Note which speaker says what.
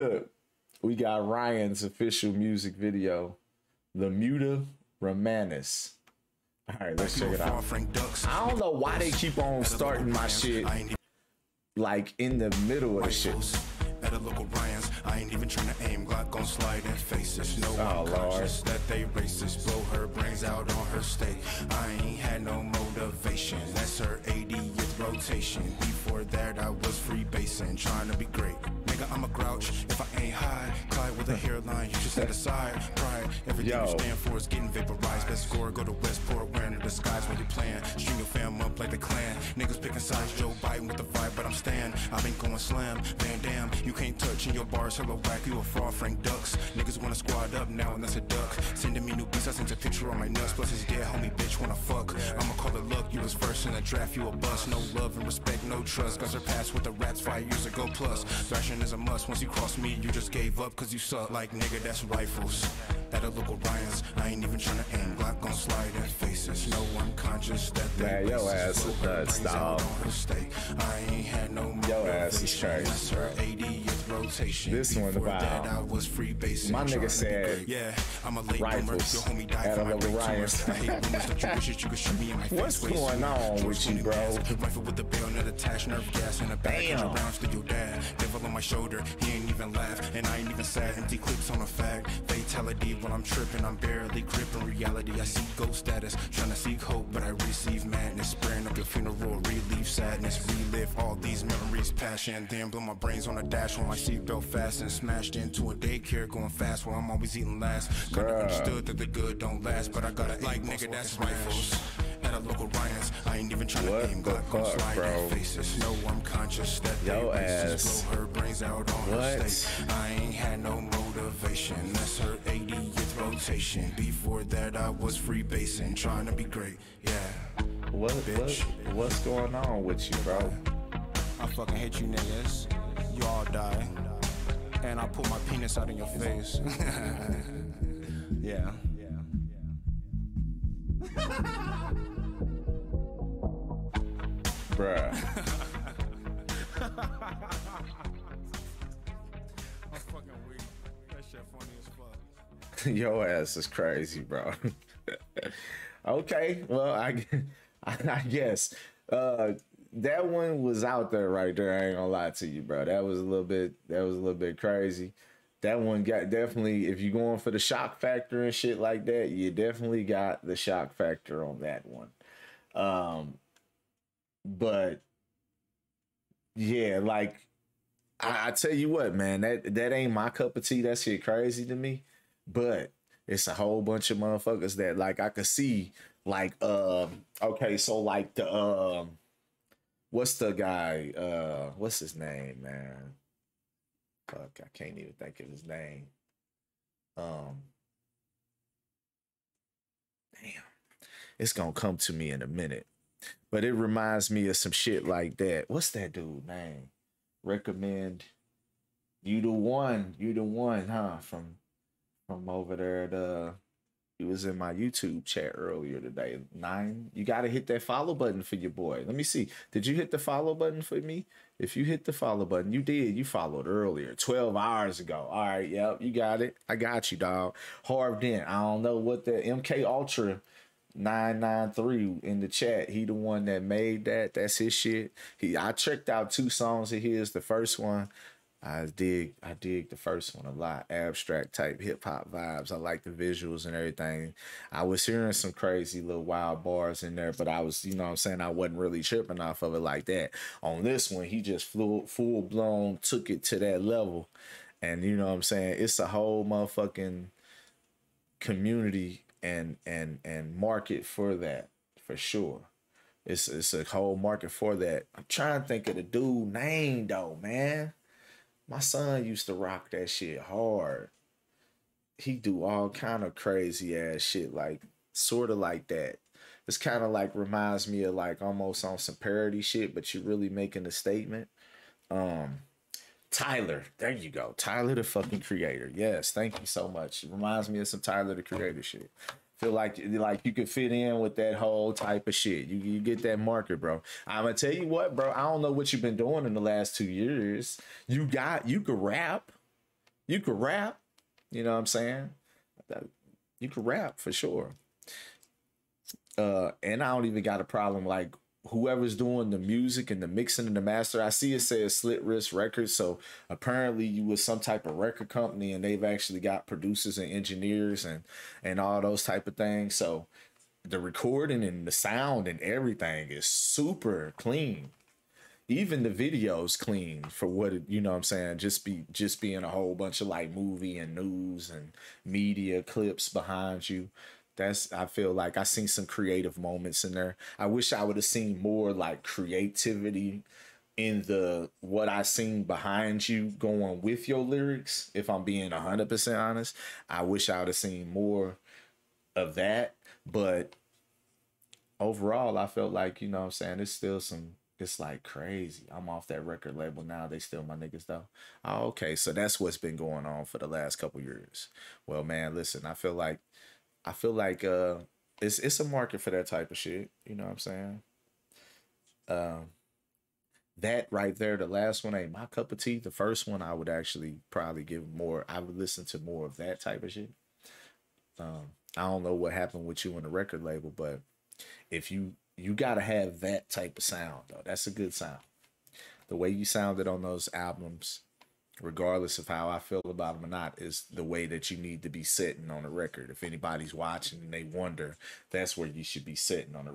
Speaker 1: Look, we got Ryan's official music video, The Muta Romanus. All right, let's check it out. I don't know why they keep on starting my shit like in the middle of the shit.
Speaker 2: At a local Ryan's, I ain't even trying to aim. Glock gon' slide in faces. No
Speaker 1: Oh,
Speaker 2: one conscious that they racist. Blow her brains out on her state. I ain't had no motivation. That's her 80th rotation. Before that, I was free basing, trying to be great. Nigga, I'm a grouch. If I ain't high, Clyde with a hairline, you should set aside. Pride, everything
Speaker 1: Yo.
Speaker 2: you stand for is getting vaporized. Best score, go to Westport, wearing a disguise when you playing. Your fam up like the clan. Niggas picking sides, Joe Biden with the vibe, but I'm Stan. I've been going slam, Van Damme. You can't touch in your bars, hello whack, you a fraud, Frank Ducks. Niggas wanna squad up now, and that's a duck. Sending me new beats, I sent a picture on my nuts. Plus his dead homie bitch wanna fuck. I'ma call it luck, you was first in the draft, you a bust. No love and respect, no trust. Got surpassed with the rats five years ago plus. Fashion is a must, once you cross me, you just gave up cause you suck. Like nigga, that's rifles. At a local Ryan's, I ain't even tryna aim. Glock gon' slide in faces. No one conscious that they
Speaker 1: Man, yo ass is nuts, dog.
Speaker 2: on her state. I ain't had no
Speaker 1: Yo ass is
Speaker 2: motivation.
Speaker 1: crazy,
Speaker 2: That's her
Speaker 1: bro.
Speaker 2: 80th rotation.
Speaker 1: This one about-
Speaker 2: that, I was free basing.
Speaker 1: My nigga
Speaker 2: trying to be
Speaker 1: said.
Speaker 2: Yeah, I'm a late
Speaker 1: rifles.
Speaker 2: Your homie died
Speaker 1: at a
Speaker 2: my
Speaker 1: local Ryan's.
Speaker 2: I hate rumors that you wish that you could shoot me in my face.
Speaker 1: What's going on with you, bro?
Speaker 2: Rifle with the bayonet attached, nerve gas in a bag. Hundred rounds to your dad. Devil on my shoulder, he ain't even laugh, and I ain't even sad. Empty clips on a fact. Fatality when I'm tripping, I'm barely gripping reality. I seek ghost status, trying to seek hope, but I receive madness. Spraying up your funeral, relieve sadness, relive all these memories, passion. Then blow my brains on a dash when my seatbelt fastened, smashed into a daycare, going fast while I'm always eating last. Kinda
Speaker 1: Bruh.
Speaker 2: understood that the good don't last, but I gotta like nigga, that's rifles. At a local Ryan's, I ain't even trying to
Speaker 1: What
Speaker 2: aim.
Speaker 1: the
Speaker 2: Glock slide
Speaker 1: bro?
Speaker 2: faces. No, I'm conscious that they
Speaker 1: Yo
Speaker 2: racist.
Speaker 1: ass.
Speaker 2: Blow her brains out on her
Speaker 1: What?
Speaker 2: state. I ain't had no motivation. That's her 80th rotation. Before that, I was free basing, trying to be great. Yeah,
Speaker 1: What, what
Speaker 2: Bitch.
Speaker 1: what's going on with you, bro?
Speaker 2: I fucking hate you niggas. You all die. And I put my penis out in your face. yeah. Yeah.
Speaker 1: Bruh.
Speaker 2: I'm fucking weak. That shit funny as fuck.
Speaker 1: Your ass is crazy, bro. okay, well, I, I guess uh, that one was out there right there. I ain't gonna lie to you, bro. That was a little bit. That was a little bit crazy. That one got definitely. If you're going for the shock factor and shit like that, you definitely got the shock factor on that one. Um, but yeah, like I, I tell you what, man, that that ain't my cup of tea. That shit crazy to me. But it's a whole bunch of motherfuckers that like I could see like um okay, so like the um what's the guy? Uh what's his name, man? Fuck, I can't even think of his name. Um Damn. It's gonna come to me in a minute. But it reminds me of some shit like that. What's that dude name? Recommend you the one, you the one, huh? From from over there at uh he was in my YouTube chat earlier today. Nine, you gotta hit that follow button for your boy. Let me see. Did you hit the follow button for me? If you hit the follow button, you did. You followed earlier, 12 hours ago. All right, yep, you got it. I got you, dog. Harv Dent. I don't know what the MK Ultra 993 in the chat. He the one that made that. That's his shit. He I checked out two songs of his. The first one, I dig I dig the first one a lot. Abstract type hip hop vibes. I like the visuals and everything. I was hearing some crazy little wild bars in there, but I was, you know I'm saying, I wasn't really tripping off of it like that. On this one, he just flew full blown took it to that level. And you know what I'm saying? It's a whole motherfucking community and and and market for that for sure. It's it's a whole market for that. I'm trying to think of the dude name though, man. My son used to rock that shit hard. He do all kind of crazy ass shit, like sort of like that. It's kind of like reminds me of like almost on some parody shit, but you're really making a statement. Um, Tyler, there you go. Tyler the fucking creator. Yes, thank you so much. It reminds me of some Tyler the creator shit. Feel like like you could fit in with that whole type of shit. You you get that market, bro. I'm gonna tell you what, bro. I don't know what you've been doing in the last two years. You got you could rap. You could rap. You know what I'm saying? You could rap for sure. Uh, and I don't even got a problem like whoever's doing the music and the mixing and the master. I see it says Slit Wrist Records, so apparently you was some type of record company, and they've actually got producers and engineers and and all those type of things. So the recording and the sound and everything is super clean. Even the videos clean for what it, you know what I'm saying, just be just being a whole bunch of like movie and news and media clips behind you. That's I feel like I seen some creative moments in there. I wish I would have seen more like creativity in the what I seen behind you going with your lyrics. If I'm being hundred percent honest, I wish I would have seen more of that. But overall, I felt like you know what I'm saying it's still some. It's like crazy. I'm off that record label now. They still my niggas though. Oh, okay, so that's what's been going on for the last couple years. Well, man, listen, I feel like I feel like uh it's it's a market for that type of shit. You know what I'm saying? Um that right there, the last one ain't my cup of tea. The first one I would actually probably give more I would listen to more of that type of shit. Um I don't know what happened with you in the record label, but if you you gotta have that type of sound though. That's a good sound. The way you sounded on those albums, regardless of how I feel about them or not, is the way that you need to be sitting on a record. If anybody's watching and they wonder, that's where you should be sitting on a